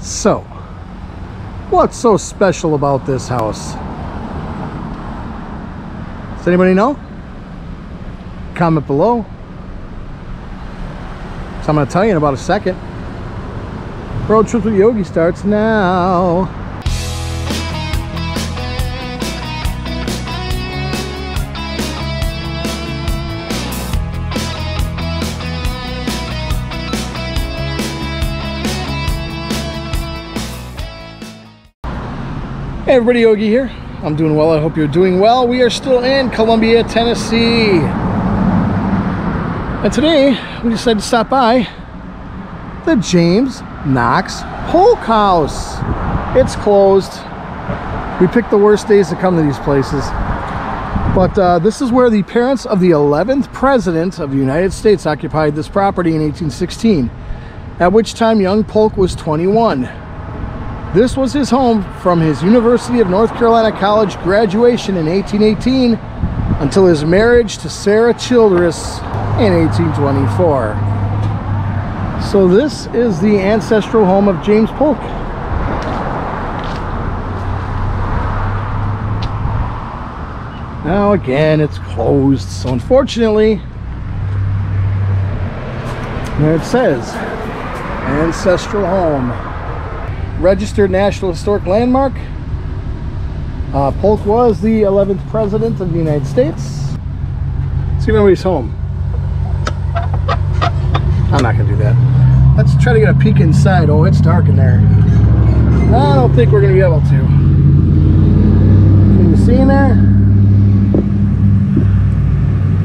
So, what's so special about this house? Does anybody know? Comment below. So I'm going to tell you in about a second. Road Trip with Yogi starts now. Hey everybody, Yogi here. I'm doing well. I hope you're doing well. We are still in Columbia, Tennessee. And today we decided to stop by the James Knox Polk House. It's closed. We picked the worst days to come to these places. But uh, this is where the parents of the 11th President of the United States occupied this property in 1816, at which time young Polk was 21. This was his home from his University of North Carolina College graduation in 1818 until his marriage to Sarah Childress in 1824. So this is the ancestral home of James Polk. Now again, it's closed. So unfortunately, there it says, ancestral home registered National Historic Landmark. Uh, Polk was the 11th President of the United States. Let's see if anybody's home. I'm not going to do that. Let's try to get a peek inside. Oh, it's dark in there. I don't think we're going to be able to. Can you see in there?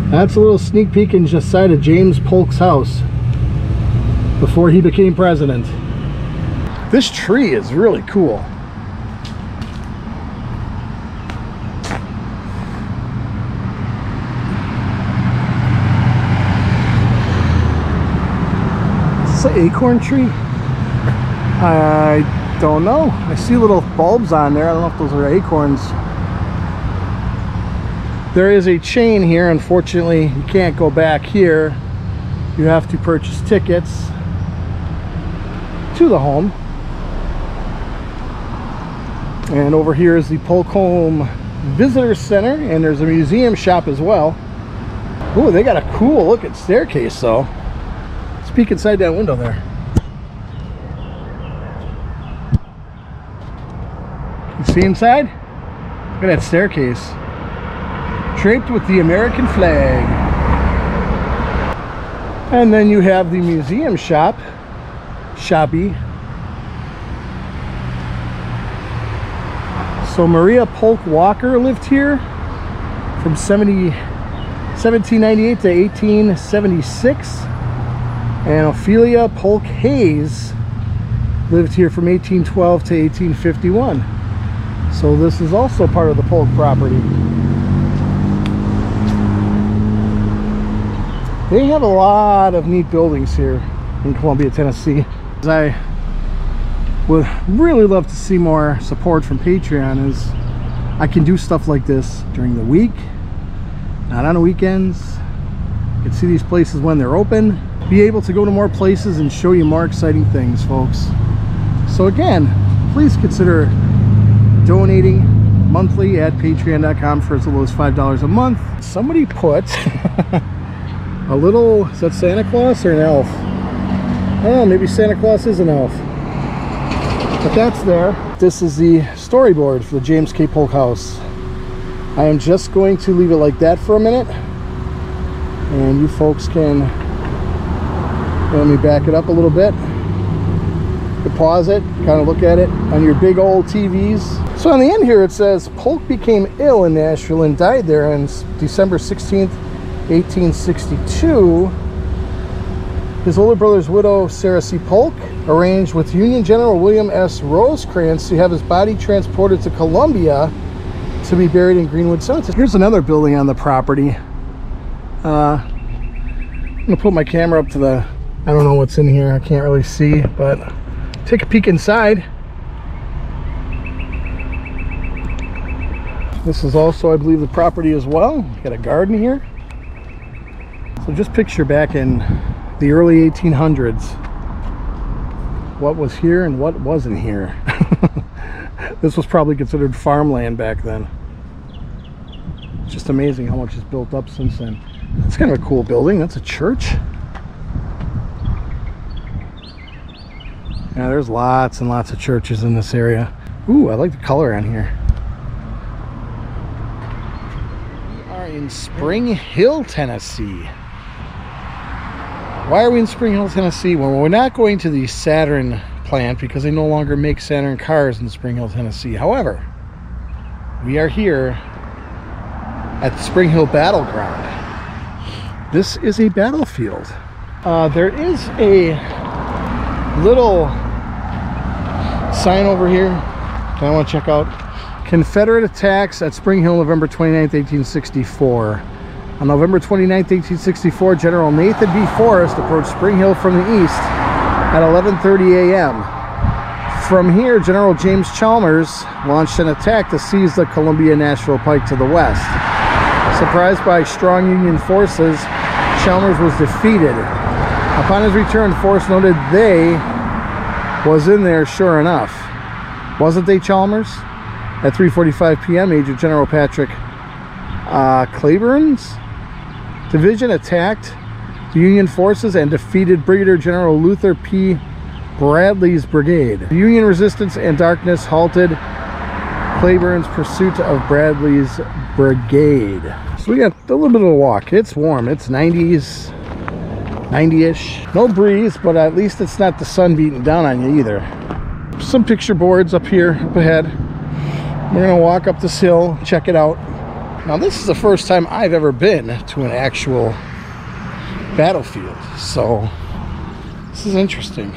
That's a little sneak peek inside of James Polk's house before he became president. This tree is really cool. Is this an acorn tree? I don't know. I see little bulbs on there. I don't know if those are acorns. There is a chain here. Unfortunately, you can't go back here. You have to purchase tickets to the home. And over here is the Polk Home Visitor Center, and there's a museum shop as well. Oh, they got a cool looking staircase though. Let's peek inside that window there. You see inside? Look at that staircase. Draped with the American flag. And then you have the museum shop, Shoppy, So Maria Polk Walker lived here from 70, 1798 to 1876. And Ophelia Polk Hayes lived here from 1812 to 1851. So this is also part of the Polk property. They have a lot of neat buildings here in Columbia, Tennessee. I would really love to see more support from Patreon is I can do stuff like this during the week, not on the weekends. You can see these places when they're open. Be able to go to more places and show you more exciting things, folks. So again, please consider donating monthly at patreon.com for as little as $5 a month. Somebody put a little, is that Santa Claus or an elf? Know, maybe Santa Claus is an elf but that's there. This is the storyboard for the James K. Polk house. I am just going to leave it like that for a minute and you folks can let me back it up a little bit. Pause it kind of look at it on your big old TVs so on the end here it says Polk became ill in Nashville and died there on December 16th 1862 his older brother's widow Sarah C Polk arranged with Union General William S. Rosecrans to have his body transported to Columbia to be buried in Greenwood Cemetery. Here's another building on the property. Uh, I'm gonna put my camera up to the, I don't know what's in here, I can't really see, but take a peek inside. This is also, I believe, the property as well. Got a garden here. So just picture back in the early 1800s what was here and what wasn't here. this was probably considered farmland back then. It's just amazing how much is built up since then. That's kind of a cool building. That's a church. Yeah, there's lots and lots of churches in this area. Ooh, I like the color on here. We are in Spring Hill, Tennessee. Why are we in Spring Hill, Tennessee? Well, we're not going to the Saturn plant because they no longer make Saturn cars in Spring Hill, Tennessee. However, we are here at the Spring Hill Battleground. This is a battlefield. Uh, there is a little sign over here that I want to check out. Confederate attacks at Spring Hill, November 29, 1864. On November 29, 1864, General Nathan B. Forrest approached Spring Hill from the east at 11.30 a.m. From here, General James Chalmers launched an attack to seize the Columbia National Pike to the west. Surprised by strong Union forces, Chalmers was defeated. Upon his return, Forrest noted they was in there sure enough. Wasn't they Chalmers? At 3.45 p.m., Major General Patrick uh, Cleburne's division attacked the Union forces and defeated Brigadier General Luther P. Bradley's brigade. Union resistance and darkness halted Cleburne's pursuit of Bradley's brigade. So we got a little bit of a walk. It's warm. It's 90s, 90-ish. No breeze, but at least it's not the sun beating down on you either. Some picture boards up here, up ahead. We're gonna walk up this hill, check it out. Now this is the first time I've ever been to an actual battlefield, so this is interesting.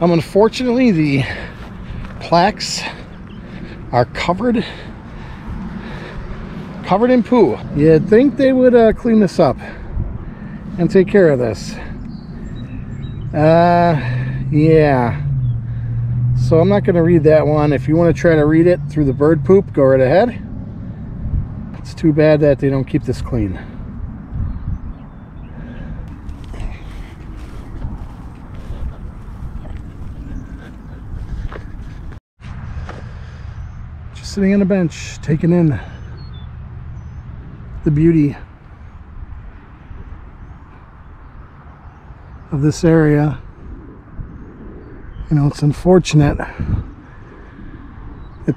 Um, unfortunately, the plaques are covered covered in poo. You'd think they would uh, clean this up and take care of this. Uh, yeah. So I'm not going to read that one. If you want to try to read it through the bird poop, go right ahead. It's too bad that they don't keep this clean. Just sitting on a bench, taking in the beauty of this area. You know, it's unfortunate that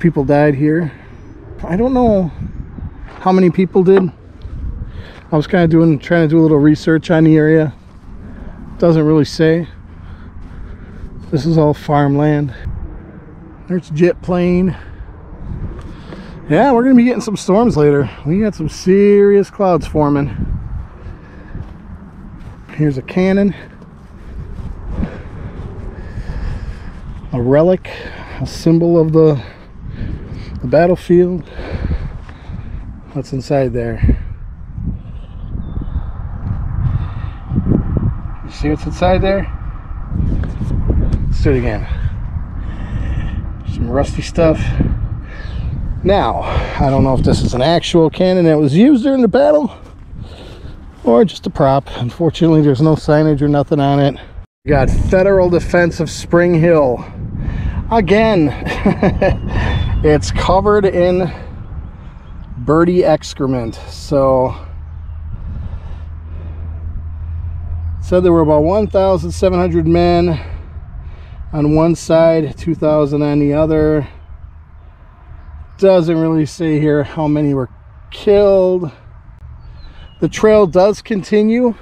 people died here. I don't know how many people did. I was kind of doing, trying to do a little research on the area. Doesn't really say. This is all farmland. There's jet plane. Yeah, we're gonna be getting some storms later. We got some serious clouds forming. Here's a cannon. A relic, a symbol of the, the battlefield. What's inside there? You see what's inside there? Let's do it again. Some rusty stuff. Now, I don't know if this is an actual cannon that was used during the battle or just a prop. Unfortunately, there's no signage or nothing on it. We got Federal Defense of Spring Hill. Again, it's covered in birdie excrement. So, said there were about 1,700 men on one side, 2,000 on the other doesn't really say here how many were killed. The trail does continue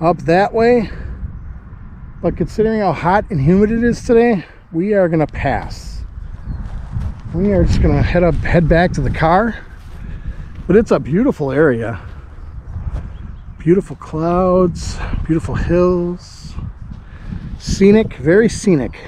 up that way. But considering how hot and humid it is today, we are gonna pass. We are just gonna head up, head back to the car. But it's a beautiful area. Beautiful clouds, beautiful hills. Scenic, very scenic.